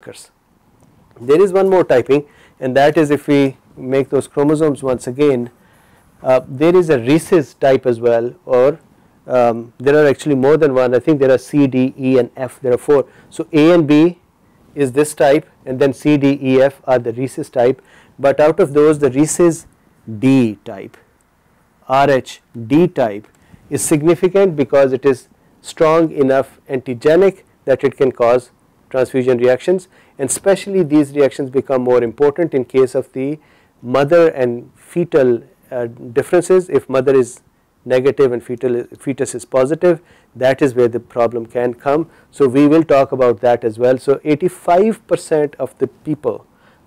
occurs. There is one more typing and that is if we make those chromosomes once again uh, there is a rhesus type as well or um, there are actually more than one I think there are C, D, E and F there are 4. So A and B is this type and then C, D, E, F are the rhesus type but out of those the rhesus D type RH D type is significant because it is strong enough antigenic that it can cause transfusion reactions and especially these reactions become more important in case of the mother and fetal uh, differences if mother is negative and fetal fetus is positive that is where the problem can come. So we will talk about that as well. So 85 percent of the people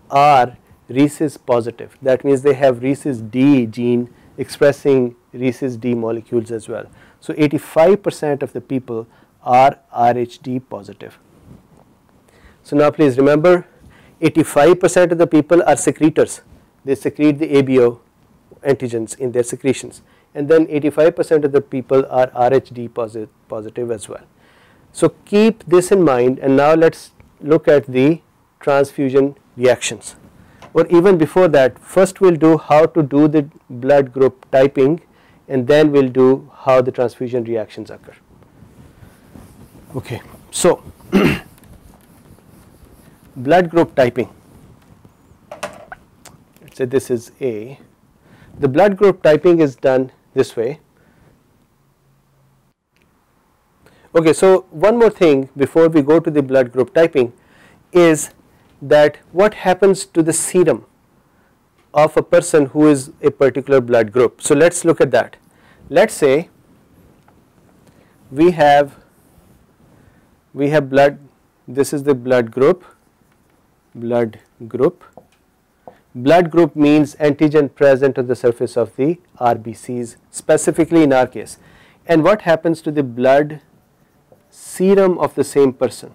are rhesus positive that means they have rhesus D gene expressing rhesus D molecules as well. So 85 percent of the people are RHD positive. So now please remember 85 percent of the people are secretors they secrete the ABO antigens in their secretions and then 85 percent of the people are RHD positive, positive as well. So keep this in mind and now let us look at the transfusion reactions or even before that first we will do how to do the blood group typing and then we will do how the transfusion reactions occur. Okay, so blood group typing. Let's say this is A. The blood group typing is done this way. Okay so one more thing before we go to the blood group typing is that what happens to the serum of a person who is a particular blood group? So let's look at that. Let's say we have we have blood this is the blood group blood group. Blood group means antigen present on the surface of the RBCs specifically in our case. And what happens to the blood serum of the same person?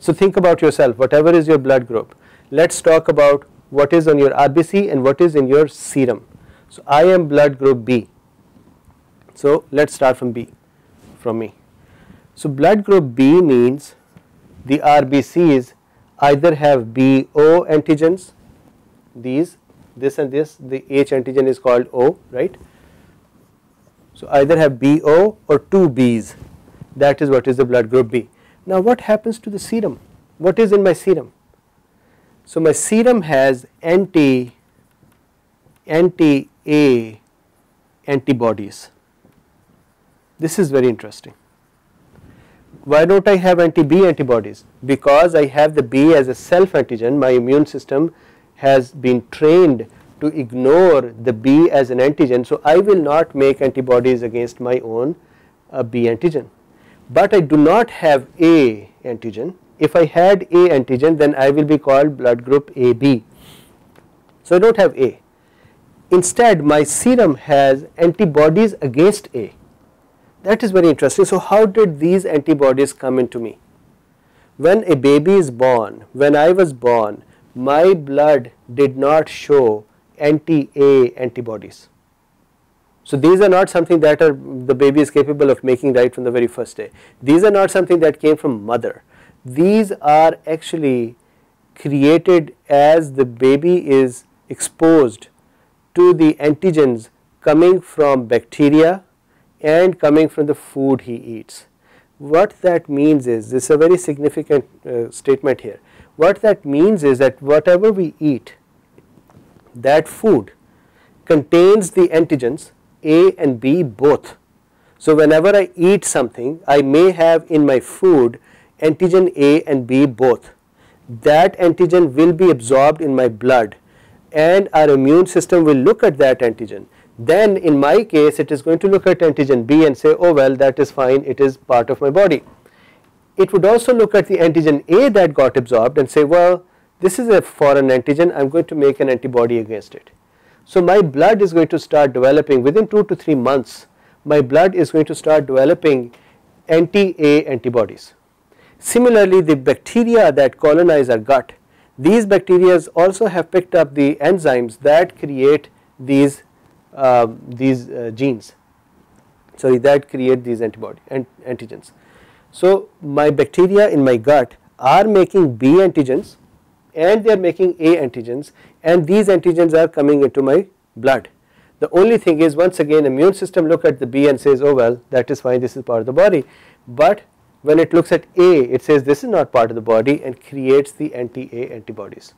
So think about yourself whatever is your blood group. Let's talk about what is on your RBC and what is in your serum. So I am blood group B. So let's start from B from me. So blood group B means the RBCs either have BO antigens these this and this the H antigen is called O right. So either have BO or two Bs that is what is the blood group B. Now what happens to the serum? What is in my serum? So my serum has anti anti A antibodies. This is very interesting why don't I have anti-B antibodies? Because I have the B as a self antigen, my immune system has been trained to ignore the B as an antigen. So, I will not make antibodies against my own uh, B antigen. But I do not have A antigen. If I had A antigen then I will be called blood group AB. So, I do not have A. Instead my serum has antibodies against A that is very interesting. So how did these antibodies come into me? When a baby is born, when I was born, my blood did not show anti-A antibodies. So these are not something that are the baby is capable of making right from the very first day. These are not something that came from mother. These are actually created as the baby is exposed to the antigens coming from bacteria and coming from the food he eats. What that means is this is a very significant uh, statement here. What that means is that whatever we eat that food contains the antigens A and B both. So whenever I eat something I may have in my food antigen A and B both. That antigen will be absorbed in my blood and our immune system will look at that antigen then in my case it is going to look at antigen B and say oh well that is fine it is part of my body. It would also look at the antigen A that got absorbed and say well this is a foreign antigen I am going to make an antibody against it. So my blood is going to start developing within 2 to 3 months my blood is going to start developing anti-A antibodies. Similarly the bacteria that colonize our gut these bacteria also have picked up the enzymes that create these these uh, genes sorry that create these antibody and antigens. So my bacteria in my gut are making B antigens and they are making A antigens and these antigens are coming into my blood. The only thing is once again immune system look at the B and says oh well that is fine this is part of the body but when it looks at A it says this is not part of the body and creates the anti-A antibodies.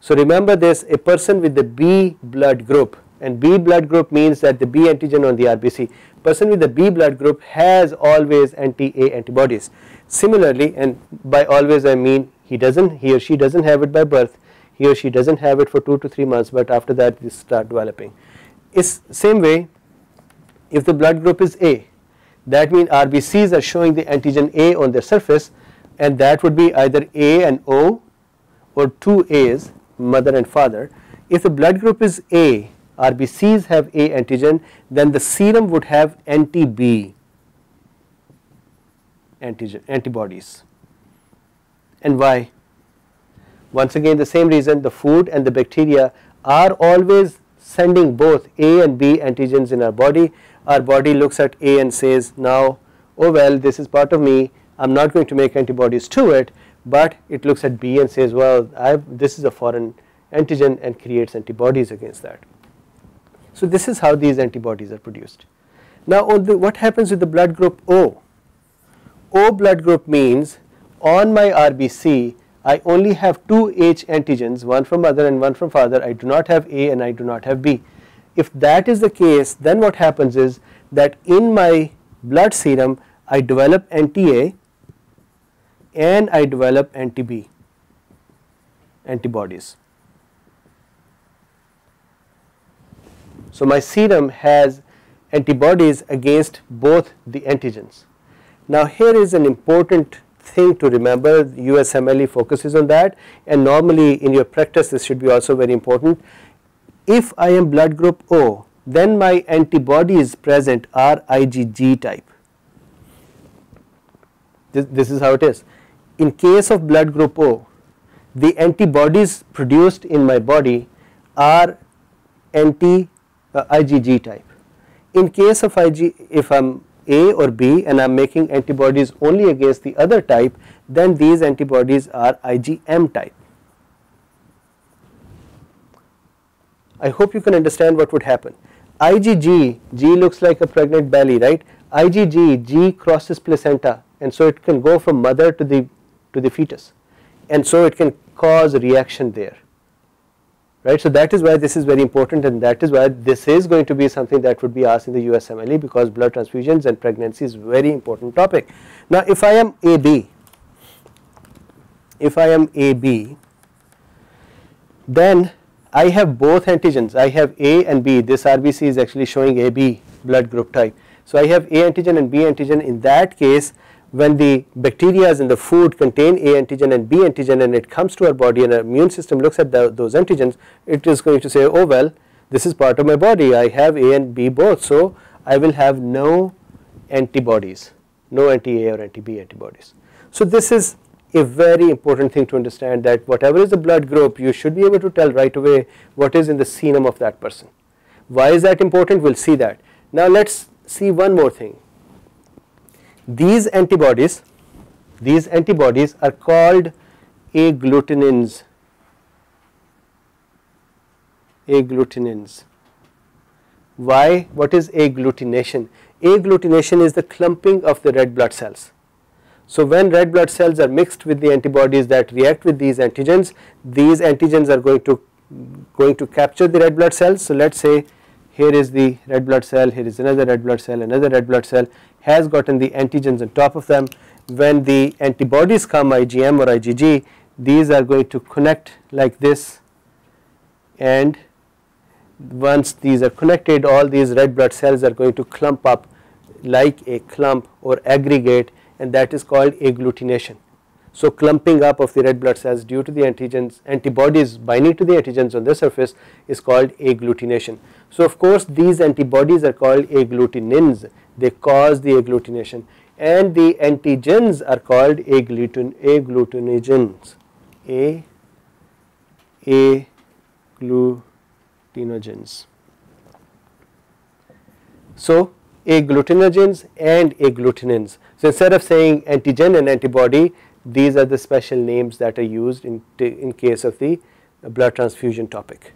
So remember this a person with the B blood group and B blood group means that the B antigen on the RBC person with the B blood group has always anti-A antibodies. Similarly and by always I mean he doesn't he or she doesn't have it by birth he or she doesn't have it for 2 to 3 months but after that they start developing. Is same way if the blood group is A that means RBCs are showing the antigen A on their surface and that would be either A and O or two A's mother and father. If the blood group is A RBCs have A antigen then the serum would have anti-B antigen antibodies. And why? Once again the same reason the food and the bacteria are always sending both A and B antigens in our body. Our body looks at A and says now oh well this is part of me. I am not going to make antibodies to it but it looks at B and says well I've, this is a foreign antigen and creates antibodies against that. So this is how these antibodies are produced. Now what happens with the blood group O? O blood group means on my RBC I only have two H antigens one from mother and one from father I do not have A and I do not have B. If that is the case then what happens is that in my blood serum I develop anti-A and I develop anti-B antibodies. So my serum has antibodies against both the antigens. Now here is an important thing to remember USMLE focuses on that and normally in your practice this should be also very important. If I am blood group O then my antibodies present are IgG type. This, this is how it is. In case of blood group O the antibodies produced in my body are anti uh, IgG type. In case of Ig, if I am A or B and I am making antibodies only against the other type, then these antibodies are IgM type. I hope you can understand what would happen. IgG, G looks like a pregnant belly, right? IgG, G crosses placenta and so it can go from mother to the to the fetus and so it can cause a reaction there right. So that is why this is very important and that is why this is going to be something that would be asked in the USMLE because blood transfusions and pregnancy is very important topic. Now if I am AB, if I am AB then I have both antigens I have A and B this RBC is actually showing AB blood group type. So I have A antigen and B antigen in that case when the bacteria in the food contain A antigen and B antigen and it comes to our body and our immune system looks at the, those antigens, it is going to say, oh well, this is part of my body, I have A and B both, so I will have no antibodies, no anti-A or anti-B antibodies. So this is a very important thing to understand that whatever is the blood group, you should be able to tell right away what is in the serum of that person. Why is that important? We will see that. Now let us see one more thing these antibodies, these antibodies are called agglutinins, agglutinins. Why? What is agglutination? Agglutination is the clumping of the red blood cells. So when red blood cells are mixed with the antibodies that react with these antigens, these antigens are going to going to capture the red blood cells. So let's say here is the red blood cell, here is another red blood cell, another red blood cell has gotten the antigens on top of them. When the antibodies come IgM or IgG, these are going to connect like this and once these are connected all these red blood cells are going to clump up like a clump or aggregate and that is called agglutination. So clumping up of the red blood cells due to the antigens antibodies binding to the antigens on the surface is called agglutination. So of course these antibodies are called agglutinins they cause the agglutination and the antigens are called agglutin agglutinogens a agglutinogens. So agglutinogens and agglutinins. So instead of saying antigen and antibody these are the special names that are used in, in case of the blood transfusion topic.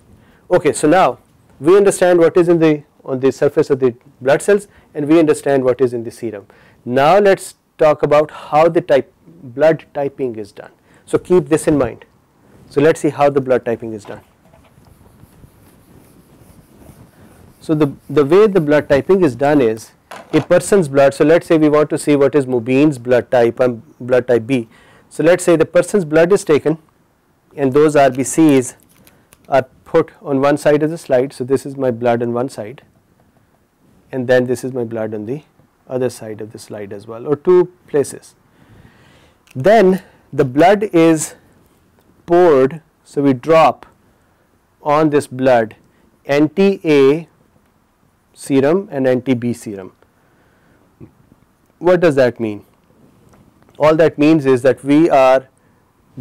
Okay, so now we understand what is in the on the surface of the blood cells and we understand what is in the serum. Now let us talk about how the type blood typing is done. So keep this in mind. So let us see how the blood typing is done. So the, the way the blood typing is done is a person's blood, so let us say we want to see what is Mobeen's blood type and blood type B. So let us say the person's blood is taken and those RBCs are put on one side of the slide. So this is my blood on one side and then this is my blood on the other side of the slide as well or two places. Then the blood is poured, so we drop on this blood anti-A serum and anti-B serum. What does that mean? All that means is that we are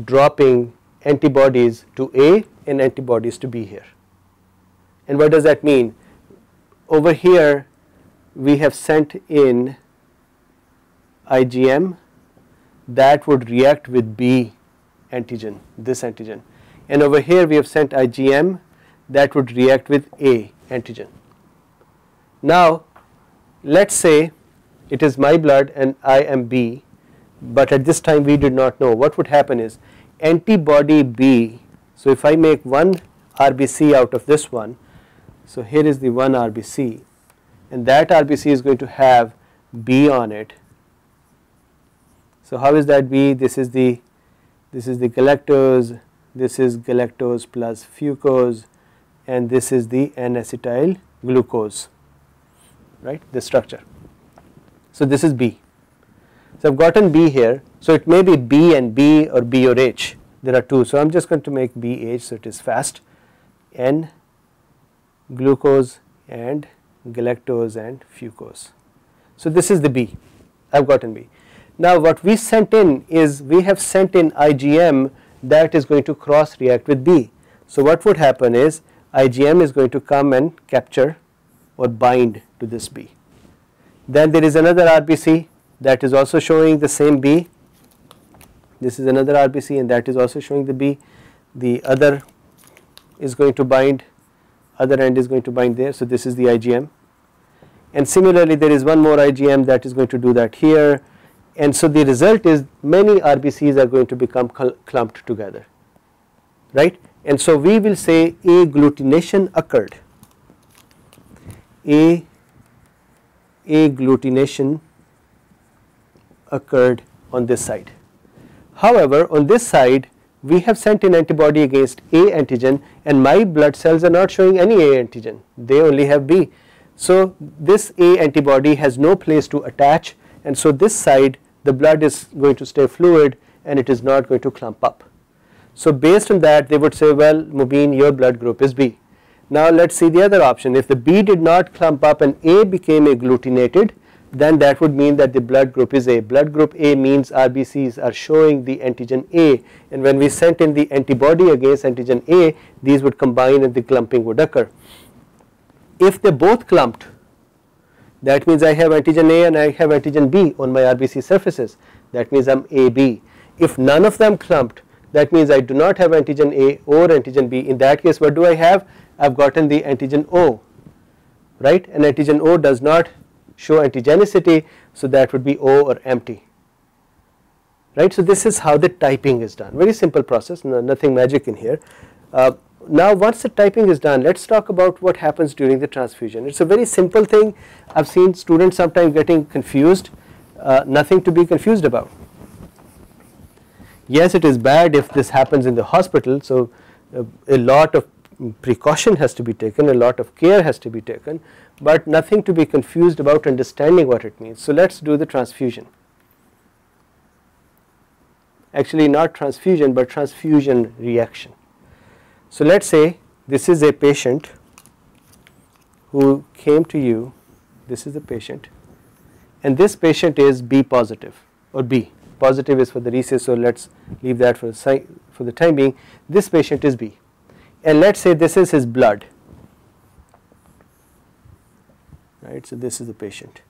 dropping antibodies to A and antibodies to B here. And what does that mean? Over here we have sent in IgM that would react with B antigen, this antigen. And over here we have sent IgM that would react with A antigen. Now let us say it is my blood and I am B, but at this time we did not know. What would happen is antibody B, so if I make one RBC out of this one, so here is the one RBC and that RBC is going to have B on it. So how is that B? This is the this is the galactose, this is galactose plus fucose and this is the N-acetyl glucose, right, the structure. So this is B. So I've gotten B here, so it may be B and B or B or H, there are two. So I'm just going to make BH so it is fast, N glucose and galactose and fucose. So this is the B, I have gotten B. Now what we sent in is we have sent in IgM that is going to cross react with B. So what would happen is IgM is going to come and capture or bind to this B. Then there is another RBC that is also showing the same B. This is another RBC and that is also showing the B. The other is going to bind, other end is going to bind there. So this is the IgM and similarly there is one more IgM that is going to do that here and so the result is many RBCs are going to become clumped together right and so we will say agglutination occurred a agglutination occurred on this side however on this side we have sent in antibody against A antigen and my blood cells are not showing any A antigen they only have B so this A antibody has no place to attach and so this side the blood is going to stay fluid and it is not going to clump up. So based on that they would say well Mobeen your blood group is B. Now let us see the other option if the B did not clump up and A became agglutinated then that would mean that the blood group is A. Blood group A means RBCs are showing the antigen A. And when we sent in the antibody against antigen A these would combine and the clumping would occur. If they both clumped that means I have antigen A and I have antigen B on my RBC surfaces. That means I am AB. If none of them clumped that means I do not have antigen A or antigen B. In that case what do I have? I have gotten the antigen O. Right? And antigen O does not show antigenicity so that would be O or empty right. So this is how the typing is done very simple process no, nothing magic in here. Uh, now once the typing is done let us talk about what happens during the transfusion. It is a very simple thing I have seen students sometimes getting confused uh, nothing to be confused about. Yes it is bad if this happens in the hospital so uh, a lot of precaution has to be taken a lot of care has to be taken but nothing to be confused about understanding what it means. So let us do the transfusion actually not transfusion but transfusion reaction. So let us say this is a patient who came to you, this is the patient and this patient is B positive or B, positive is for the rhesus so let us leave that for for the time being, this patient is B and let us say this is his blood, right, so this is the patient.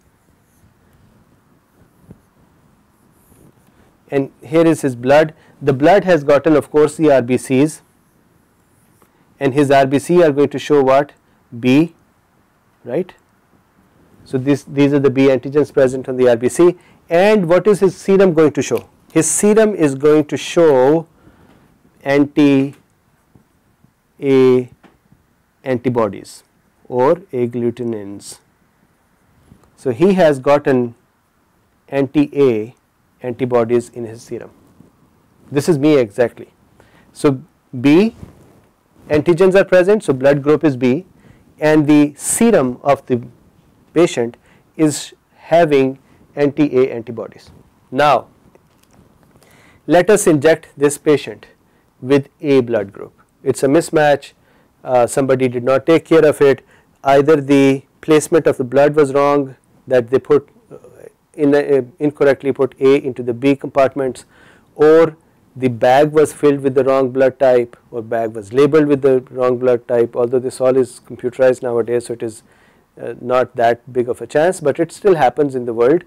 and here is his blood. The blood has gotten of course the RBCs and his RBC are going to show what B right. So this, these are the B antigens present on the RBC and what is his serum going to show? His serum is going to show anti A antibodies or agglutinins. So he has gotten anti-A antibodies in his serum. This is me exactly. So B antigens are present, so blood group is B and the serum of the patient is having anti-A antibodies. Now let us inject this patient with A blood group. It is a mismatch, uh, somebody did not take care of it, either the placement of the blood was wrong that they put uh, in a, uh, incorrectly put A into the B compartments or the bag was filled with the wrong blood type or bag was labeled with the wrong blood type although this all is computerized nowadays so it is uh, not that big of a chance but it still happens in the world